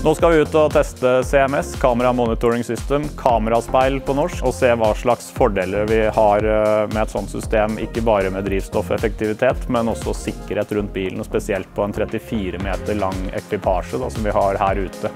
Nå skal vi ut og teste CMS, Camera Monitoring System, kameraspeil på norsk, og se hva slags fordeler vi har eh, med et sånt system, ikke bare med drivstoffeffektivitet, men også sikkerhet rundt bilen, spesielt på en 34 meter lang ekvipasje da, som vi har her ute.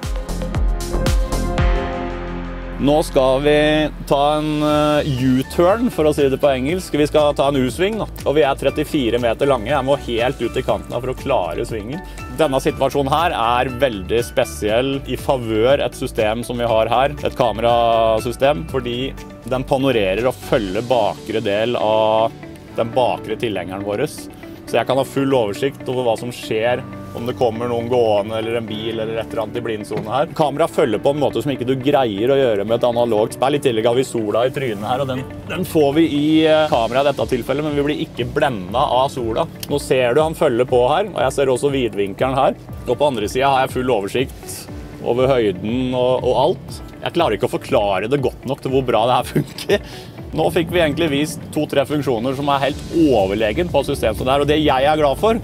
Nå skal vi ta en eh, U-turn, for å si det på engelsk. Vi skal ta en U-sving, og vi er 34 meter lange. Jeg må helt ut i kanten for å klare svingen. Denne situasjonen her er veldig spesiell i favør et system som vi har her, et kamerasystem, fordi den panorerer og følger bakre del av den bakre tilhengeren vår. Så jeg kan ha full oversikt over hva som skjer om det kommer noen gående eller en bil eller et eller annet i blindsone her. Kamera følger på en måte som ikke du greier å gjøre med et analogt spill. I tillegg har vi sola i trynet her, og den, den får vi i eh, kameraet i dette tilfellet, men vi blir ikke blenda av sola. Nå ser du han følger på her, og jeg ser også vidvinkelen her. Og på andre sida har jeg full oversikt over høyden og, og alt. Jeg klarer ikke å forklare det godt nok til hvor bra det her funker. Nå fikk vi egentlig vist to-tre funksjoner som er helt overlegen på et system som det og det jeg er glad for,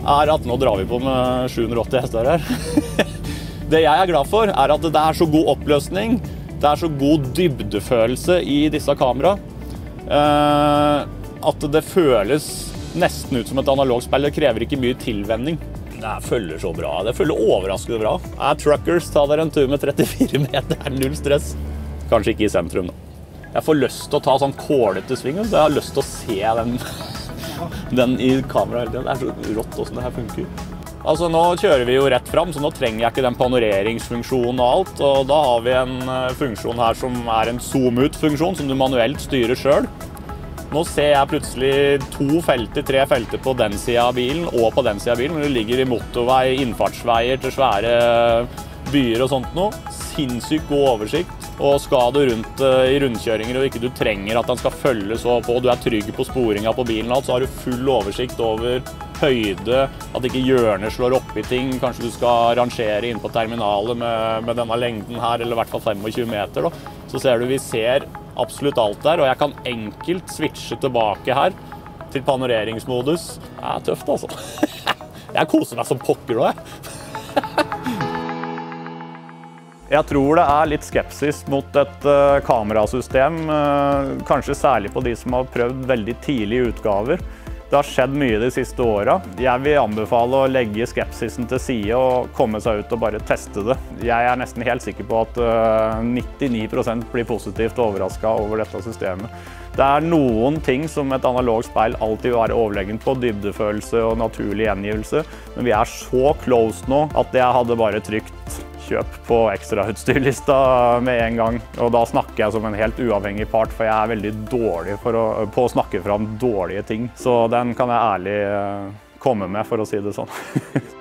er at nå drar vi på med 780 hester her. det jeg er glad for, er at det er så god oppløsning, det er så god dybdefølelse i disse kamera, eh, at det føles nesten ut som et analogt spill. Det krever ikke mye tilvenning. Det følger så bra. Det følger overraskende bra. Er truckers, ta dere en tur med 34 meter. Null stress. Kanskje ikke i sentrum, da. Jeg får lyst til å ta sånn kålete sving. Jeg har lyst til å se den den i kameraet hele tida. Det er så rått åssen det her funker. Altså Nå kjører vi jo rett fram, så nå trenger jeg ikke den panoreringsfunksjonen og alt. Og da har vi en eh, funksjon her som er en zoom ut-funksjon, som du manuelt styrer sjøl. Nå ser jeg plutselig to felter, tre felter på den sida av bilen og på den sida av bilen. Men det ligger i motorvei, innfartsveier til svære byer og sånt noe. Sinnssykt god oversikt. Og skal du rundt uh, i rundkjøringer og ikke du trenger at den skal følge så på, du er trygg på sporinga på bilen, så har du full oversikt over høyde, at ikke hjørner slår opp i ting. Kanskje du skal rangere inn på terminalet med, med, denne lengden her, eller i hvert fall 25 meter. Da. Så ser du vi ser absolutt alt der, og jeg kan enkelt switche tilbake her til panoreringsmodus. Det er tøft, altså. Jeg koser meg som pokker òg, jeg. Jeg tror det er litt skepsis mot et uh, kamerasystem, uh, kanskje særlig på de som har prøvd veldig tidlige utgaver. Det har skjedd mye de siste åra. Jeg vil anbefale å legge skepsisen til side og komme seg ut og bare teste det. Jeg er nesten helt sikker på at uh, eh, 99% blir positivt overraska over dette systemet. Det er noen ting som et analogt speil alltid vil være overlegent på, dybdefølelse og naturlig gjengivelse, men vi er så close nå at jeg hadde bare trygt kjøp på ekstrautstyrlista med en gang. Og da snakker jeg som en helt uavhengig part, for jeg er veldig dårlig å, på å snakke fram dårlige ting. Så den kan jeg ærlig eh, komme med, for å si det sånn.